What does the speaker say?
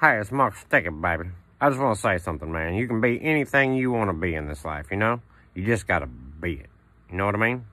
Hi, it's Muck Sticky, baby. I just want to say something, man. You can be anything you want to be in this life, you know? You just got to be it. You know what I mean?